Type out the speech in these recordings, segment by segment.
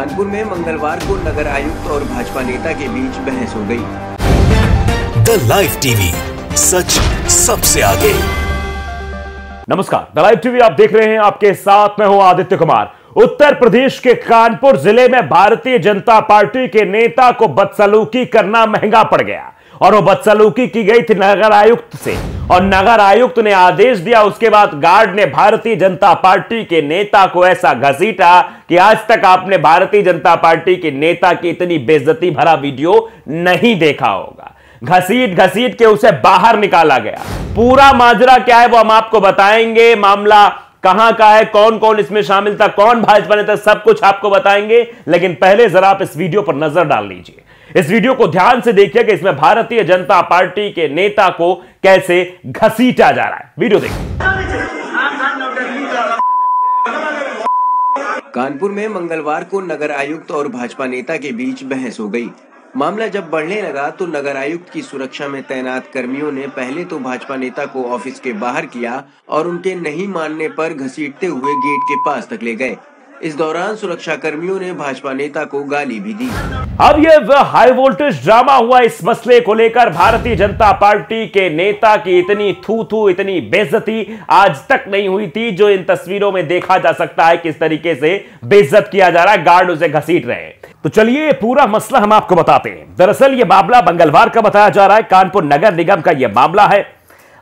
कानपुर में मंगलवार को नगर आयुक्त और भाजपा नेता के बीच बहस हो गई। द लाइव टीवी सच सबसे आगे। नमस्कार द लाइव टीवी आप देख रहे हैं आपके साथ में हूँ आदित्य कुमार। उत्तर प्रदेश के कानपुर ज़िले में भारतीय जनता पार्टी के नेता को बदसलूकी करना महँगा पड़ गया। और वो बदसलूकी की गई थी नगर आयुक्त से। और नगर आयुक्त ने आदेश दिया, उसके बाद गार्ड ने भारतीय जनता पार्टी के नेता को ऐसा घसीटा कि आज तक आपने भारतीय जनता पार्टी के नेता की इतनी बेजती भरा वीडियो नहीं देखा होगा। घसीट घसीट के उसे बाहर निकाला गया। पूरा माजरा क्या है वो हम आपको बताएँगे। मामला कहाँ का है कौन कौन इसमें शामिल था, कौन भाजपा नेता, सब कुछ आपको बताएँगे। लेकिन पहले जरा आप इस वीडियो पर नज़र डाल लीजिए। इस वीडियो को ध्यान से देखिए कि इसमें भारतीय जनता पार्टी के नेता को कैसे घसीटा जा रहा है। वीडियो देखिए कानपुर में मंगलवार को नगर आयुक्त और भाजपा नेता के बीच बहस हो गई। मामला जब बढ़ने लगा तो नगर आयुक्त की सुरक्षा में तैनात कर्मियों ने पहले तो भाजपा नेता को ऑफ़िस के बाहर किया और उनके नहीं मानने पर घसीटते हुए गेट के पास तक ले गए। इस दौरान सुरक्षा कर्मियों ने भाजपा नेता को गाली भी दी। अब यह हाई वोल्टेज ड्रामा हुआ इस मसले को लेकर भारतीय जनता पार्टी के नेता की इतनी थू थू इतनी बेजती आज तक नहीं हुई थी, जो इन तस्वीरों में देखा जा सकता है किस तरीके से बेइज्जत किया जा रहा है, गार्ड उसे घसीट रहे हैं। तो चलिए पूरा मसला हम आपको बताते हैं। दरअसल ये मामला मंगलवार का बताया जा रहा है, कानपुर नगर निगम का यह मामला है।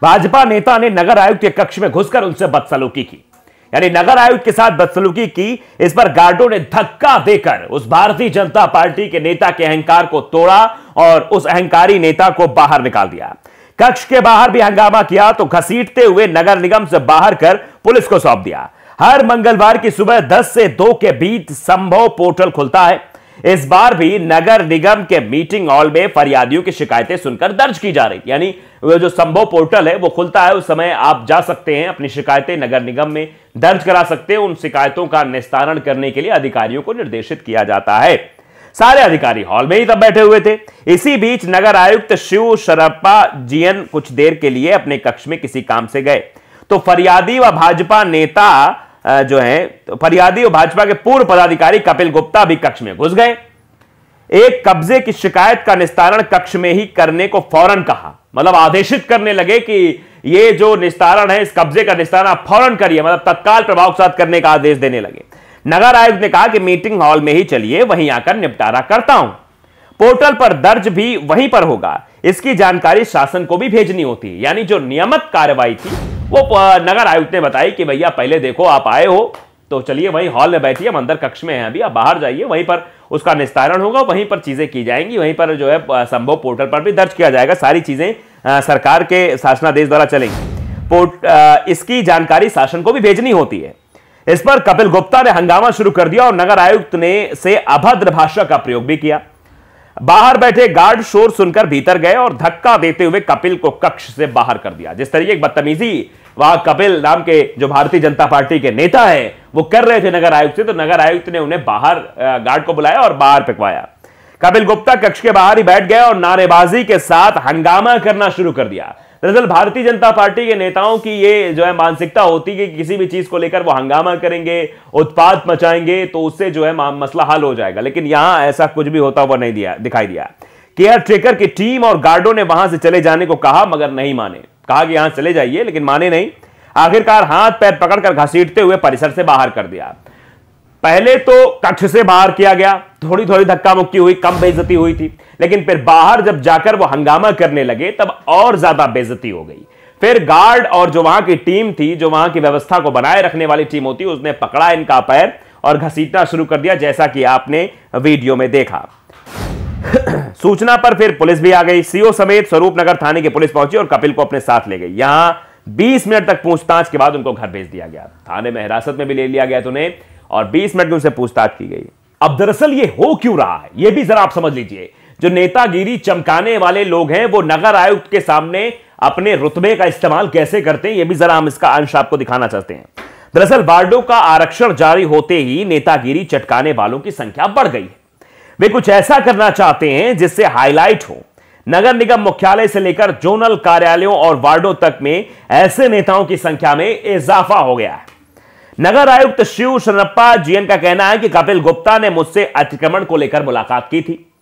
भाजपा नेता ने नगर आयुक्त के कक्ष में घुसकर उनसे बदसलूकी की। यानी नगर आयुक्त के साथ बदसलूकी की, इस पर गार्डो ने धक्का देकर उस भारतीय जनता पार्टी के नेता के अहंकार को तोड़ा और उस अहंकारी नेता को बाहर निकाल दिया। कक्ष के बाहर भी हंगामा किया तो घसीटते हुए नगर निगम से बाहर कर पुलिस को सौंप दिया। हर मंगलवार की सुबह 10 से 2 के बीच संभव पोर्टल खुलता है। इस बार भी नगर निगम के मीटिंग हॉल में फरियादियों की शिकायतें सुनकर दर्ज की जा रही यानी वो जो संभव पोर्टल है, वो खुलता है, उस समय आप जा सकते हैं, अपनी शिकायतें नगर निगम में दर्ज करा सकते हैं। उन शिकायतों का निस्तारण करने के लिए अधिकारियों को निर्देशित किया जाता है। सारे अधिकारी हॉल में ही तब बैठे हुए थे। इसी बीच नगर आयुक्त शिव शरप्पा जीएन कुछ देर के लिए अपने कक्ष में किसी काम से गए। तो फरियादी व भाजपा नेता जो है तो फरियादी और भाजपा के पूर्व पदाधिकारी कपिल गुप्ता भी कक्ष में घुस गए। एक कब्जे की शिकायत का निस्तारण कक्ष में ही करने को फ़ौरन कहा। मतलब आदेशित करने लगे कि ये जो निस्तारण है, इस कब्जे का निस्तारण आप फ़ौरन करिए मतलब तत्काल प्रभाव के साथ करने का आदेश देने लगे। नगर आयुक्त ने कहा कि मीटिंग हॉल में ही चलिए, वहीं आकर निपटारा करता हूँ। पोर्टल पर दर्ज भी वहीं पर होगा। इसकी जानकारी शासन को भी भेजनी होती। है यानी जो नियमित कार्रवाई थी, वो नगर आयुक्त ने बताई कि भैया, पहले देखो, आप आए हो तो चलिए वहीं हॉल में बैठिए, हम अंदर कक्ष में हैं अभी, आप बाहर जाइए, वहीं पर उसका निस्तारण होगा, वहीं पर चीज़ें की जाएँगी, वहीं पर जो है संभव पोर्टल पर भी दर्ज किया जाएगा, सारी चीज़ें सरकार के शासनादेश द्वारा चलेंगी। पोर्ट इसकी जानकारी शासन को भी भेजनी होती है। इस पर कपिल गुप्ता ने हंगामा शुरू कर दिया और नगर आयुक्त ने से अभद्र भाषा का प्रयोग भी किया। बाहर बैठे गार्ड शोर सुनकर भीतर गए और धक्का देते हुए कपिल को कक्ष से बाहर कर दिया। जिस तरीके की बदतमीजी, वहाँ कपिल नाम के जो भारतीय जनता पार्टी के नेता है, वो कर रहे थे नगर आयुक्त से तो नगर आयुक्त ने उन्हें बाहर गार्ड को बुलाया और बाहर पिकवाया कपिल गुप्ता कक्ष के बाहर ही बैठ गया और नारेबाजी के साथ हंगामा करना शुरू कर दिया। दरअसल भारतीय जनता पार्टी के नेताओं की ये जो है मानसिकता होती है कि किसी भी चीज़ को लेकर वो हंगामा करेंगे उत्पाद मचाएँगे तो उससे जो है मसला हल हो जाएगा। लेकिन यहाँ ऐसा कुछ भी होता हुआ नहीं दिया, दिखाई दिया। केयर ट्रेकर की टीम और गार्डों ने वहाँ से चले जाने को कहा, मगर नहीं माने। कहा कि यहाँ चले जाइए, लेकिन माने नहीं। आखिरकार हाथ पैर पकड़कर घसीटते हुए परिसर से बाहर कर दिया। पहले तो कक्ष से बाहर किया गया थोड़ी थोड़ी धक्का मुक्की हुई, कम बेजती हुई थी, लेकिन फिर बाहर जब जाकर वो हंगामा करने लगे, तब और ज़्यादा बेजती हो गई। फिर गार्ड और जो वहाँ की टीम थी, जो वहाँ की व्यवस्था को बनाए रखने वाली टीम होती, उसने पकड़ा इनका पैर और घसीटना शुरू कर दिया, जैसा कि आपने वीडियो में देखा। सूचना पर फिर पुलिस भी आ गई। सीओ समेत स्वरूप नगर थाने की पुलिस पहुँची और कपिल को अपने साथ ले गई। यहाँ 20 मिनट तक पूछताछ के बाद उनको घर भेज दिया गया। थाने में हिरासत में भी ले लिया गया तो उन्हें और 20 मिनट में उनसे पूछताछ की गई। अब दरअसल ये हो क्यों रहा है? ये भी जरा आप समझ लीजिए। जो नेतागिरी चमकाने वाले लोग हैं, वो नगर आयुक्त के सामने अपने रुतबे का इस्तेमाल कैसे करते हैं, ये भी जरा हम इसका अंश आपको दिखाना चाहते हैं। दरअसल वार्डो का आरक्षण जारी होते ही नेतागिरी चटकाने वालों की संख्या बढ़ गई है। वे कुछ ऐसा करना चाहते हैं, जिससे हाईलाइट हो। नगर निगम मुख्यालय से लेकर जोनल कार्यालयों और वार्डों तक में ऐसे नेताओं की संख्या में इजाफा हो गया है। नगर आयुक्त शिव शरणप्पा जीएन का कहना है कि कपिल गुप्ता ने मुझसे अतिक्रमण को लेकर मुलाकात की थी।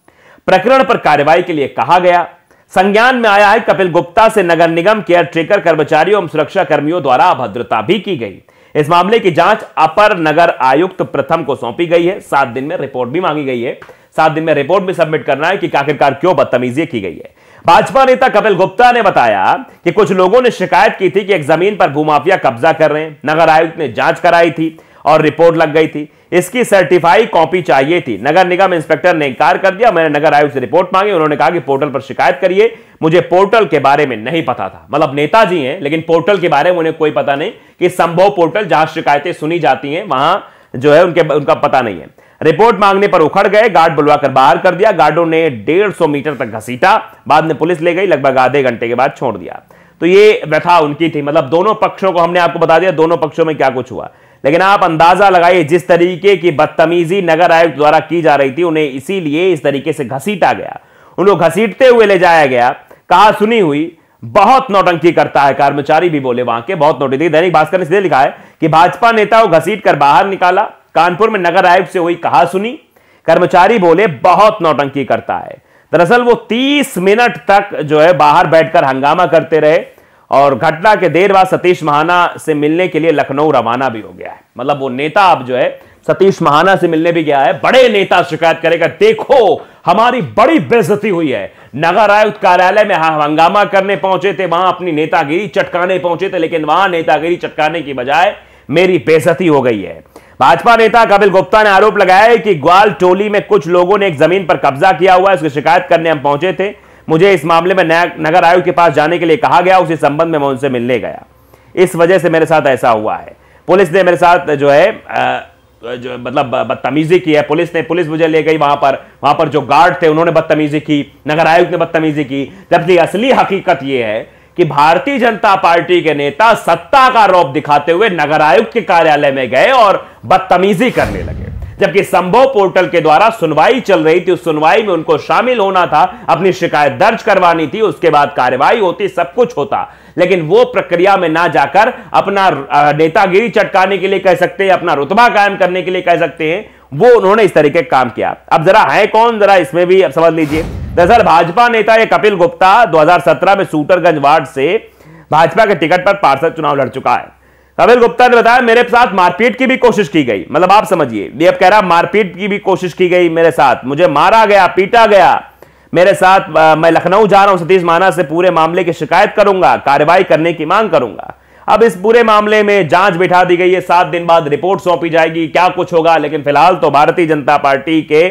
प्रकरण पर कार्रवाई के लिए कहा गया। संज्ञान में आया है, कपिल गुप्ता से नगर निगम, केयर ट्रेकर कर्मचारियों एवं सुरक्षा कर्मियों द्वारा अभद्रता भी की गई। इस मामले की जाँच अपर नगर आयुक्त प्रथम को सौंपी गई है। सात दिन में रिपोर्ट भी मांगी गई है। सात दिन में रिपोर्ट भी सबमिट करना है कि आखिरकार क्यों बदतमीजी की गई है। भाजपा नेता कपिल गुप्ता ने बताया कि कुछ लोगों ने शिकायत की थी कि एक ज़मीन पर भूमाफिया कब्जा कर रहे हैं। नगर आयुक्त ने जाँच कराई थी। और रिपोर्ट लग गई थी। इसकी सर्टिफाई कॉपी चाहिए थी। नगर निगम इंस्पेक्टर ने इनकार कर दिया। मैंने नगर आयुक्त से रिपोर्ट मांगी। उन्होंने कहा कि पोर्टल पर शिकायत करिए। मुझे पोर्टल के बारे में नहीं पता था। मतलब नेताजी हैं, लेकिन पोर्टल के बारे में उन्हें कोई पता नहीं कि संभव पोर्टल जहाँ शिकायतें सुनी जाती हैं, वहाँ जो है उनके, उनका पता नहीं है। रिपोर्ट मांगने पर उखड़ गए। गार्ड बुलवाकर बाहर कर दिया। गार्डों ने डेढ़ सौ मीटर तक घसीटा। बाद में पुलिस ले गई। लगभग आधे घंटे के बाद छोड़ दिया। तो ये व्यथा उनकी थी। मतलब दोनों पक्षों को हमने आपको बता दिया। दोनों पक्षों में क्या कुछ हुआ। लेकिन आप अंदाज़ा लगाइए जिस तरीके की बदतमीजी नगर आयुक्त द्वारा की जा रही थी, उन्हें इसीलिए इस तरीके से घसीटा गया। उनको घसीटते हुए ले जाया गया। कहा सुनी हुई, बहुत नौटंकी करता है, कर्मचारी भी बोले वहाँ के, बहुत नोटिस दैनिक भास्कर ने सीधे लिखा है कि भाजपा नेता को घसीट कर बाहर निकाला। कानपुर में नगर आयुक्त से हुई कहा सुनी। कर्मचारी बोले, बहुत नौटंकी करता है। दरअसल वो 30 मिनट तक जो है बाहर बैठकर हंगामा करते रहे। और घटना के देर बाद सतीश महाना से मिलने के लिए लखनऊ रवाना भी हो गया है। मतलब वो नेता अब जो है, सतीश महाना से मिलने भी गया है। बड़े नेता शिकायत करेगा, देखो, हमारी बड़ी बेजती हुई है। नगर आयुक्त कार्यालय में हंगामा करने पहुँचे थे, वहाँ अपनी नेतागिरी चटकाने पहुँचे थे, लेकिन वहाँ नेतागिरी चटकाने की बजाय मेरी बेजती हो गई है। भाजपा नेता कपिल गुप्ता ने आरोप लगाया कि ग्वाल टोली में कुछ लोगों ने एक ज़मीन पर कब्जा किया हुआ है, उसकी शिकायत करने हम पहुँचे थे। मुझे इस मामले में नगर आयोग के पास जाने के लिए कहा गया, उसी संबंध में मैं उनसे मिलने गया। इस वजह से मेरे साथ ऐसा हुआ है। पुलिस ने मेरे साथ जो है जो मतलब बदतमीजी की है। पुलिस ने, पुलिस मुझे ले गई वहाँ पर वहाँ पर जो गार्ड थे, उन्होंने बदतमीजी की, नगर आयुक्त ने बदतमीजी की। जबकि असली हकीकत यह है कि भारतीय जनता पार्टी के नेता सत्ता का रौब दिखाते हुए नगर आयुक्त के कार्यालय में गए और बदतमीजी करने लगे। जबकि संभव पोर्टल के द्वारा सुनवाई चल रही थी, उस सुनवाई में उनको शामिल होना था, अपनी शिकायत दर्ज करवानी थी, उसके बाद कार्रवाई होती, सब कुछ होता। लेकिन वो प्रक्रिया में ना जाकर अपना नेतागिरी चटकाने के लिए कह सकते हैं, अपना रुतबा कायम करने के लिए कह सकते हैं, वो उन्होंने इस तरीके काम किया। अब जरा है कौन? जरा इसमें भी समझ लीजिए। दरअसल भाजपा नेता ये कपिल गुप्ता 2017 में सूटरगंज वार्ड से भाजपा के टिकट पर पार्षद चुनाव लड़ चुका है। कपिल गुप्ता ने बताया मेरे साथ मारपीट की भी कोशिश की गई। मतलब आप समझिए ये अब कह रहा मारपीट की भी कोशिश की गई मेरे साथ। मुझे मारा गया पीटा गया। मेरे साथ आ, मैं लखनऊ जा रहा हूँ सतीश माना से पूरे मामले की शिकायत करूँगा कार्रवाई करने की मांग करूँगा। अब इस पूरे मामले में जाँच बिठा दी गई है सात दिन बाद रिपोर्ट सौंपी जाएगी क्या कुछ होगा लेकिन फ़िलहाल तो भारतीय जनता पार्टी के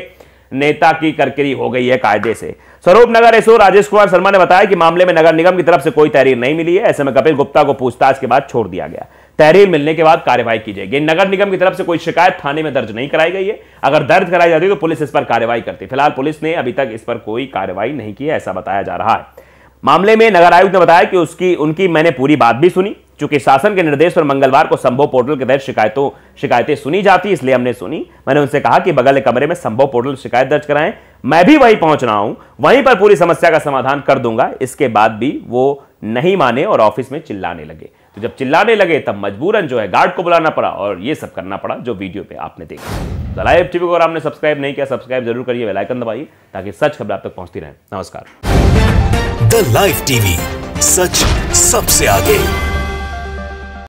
नेता की करकरी हो गई है कायदे से। स्वरूप नगर एसओ राजेश कुमार शर्मा ने बताया कि मामले में नगर निगम की तरफ़ से कोई तहरीर नहीं मिली है ऐसे में कपिल गुप्ता को पूछताछ के बाद छोड़ दिया गया। तहरीर मिलने के बाद कार्रवाई की जाएगी। नगर निगम की तरफ़ से कोई शिकायत थाने में दर्ज नहीं कराई गई है। अगर दर्ज कराई जाती तो पुलिस इस पर कार्रवाई करती फ़िलहाल पुलिस ने अभी तक इस पर कोई कार्रवाई नहीं की है, ऐसा बताया जा रहा है। मामले में नगर आयुक्त ने बताया कि उसकी, उनकी मैंने पूरी बात भी सुनी, चूँकि शासन के निर्देश पर मंगलवार को संभव पोर्टल के तहत शिकायतों, शिकायतें सुनी जाती इसलिए हमने सुनी। मैंने उनसे कहा कि बगल कमरे में संभव पोर्टल शिकायत दर्ज कराएँ। मैं भी वहीं पहुँच रहा हूँ, वहीं पर पूरी समस्या का समाधान कर दूँगा। इसके बाद भी वो नहीं माने और ऑफ़िस में चिल्लाने लगे। तो जब चिल्लाने लगे, तब मजबूरन जो है गार्ड को बुलाना पड़ा और ये सब करना पड़ा जो वीडियो पे आपने देखा। लाइव टीवी को अगर आपने सब्सक्राइब नहीं किया, सब्सक्राइब ज़रूर करिए बेलाइकन दबाइए ताकि सच खबर आप तक पहुँचती रहे। नमस्कार। द लाइव टीवी सच सबसे आगे।